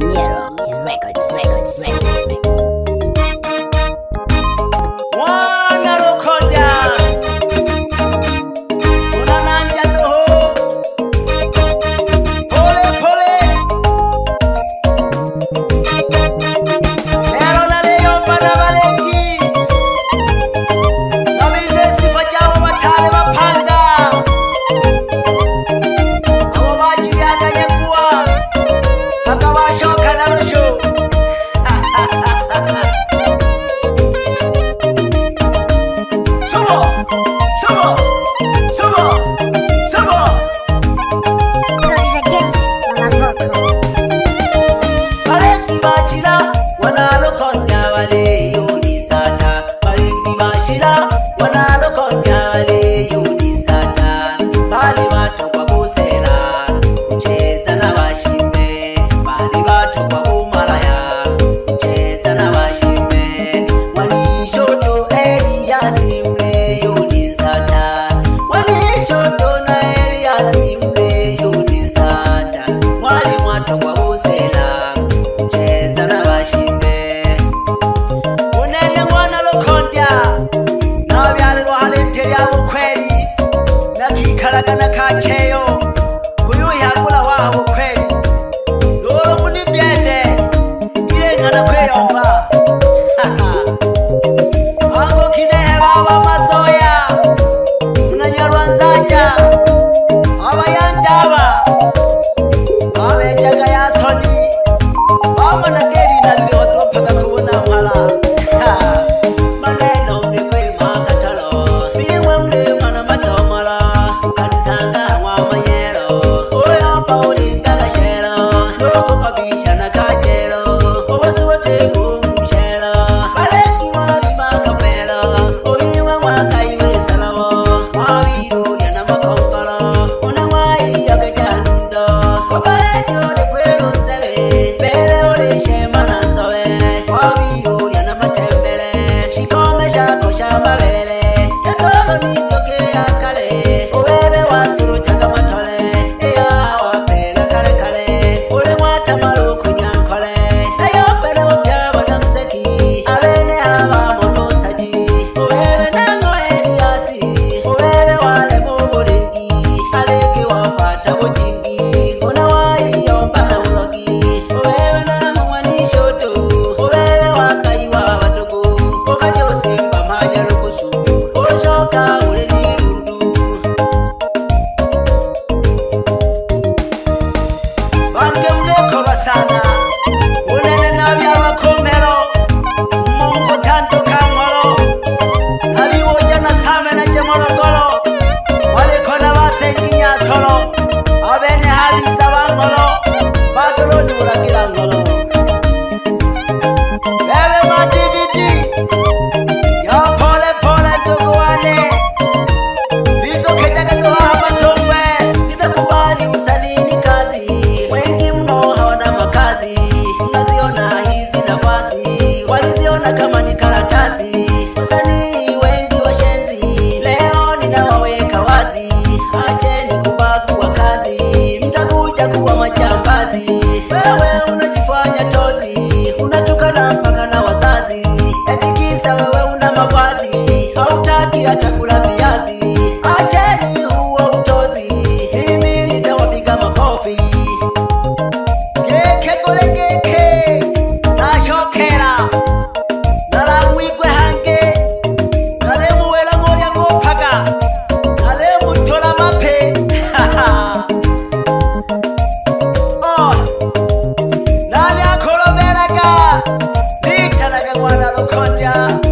Reñero Records, Records, Records. vacheyo kuyuhyakula wavo kweli nolo munibyete ilengana kweyomba hango kinehe vava masoya mnanyarwa nzanja Khorasana Yeah.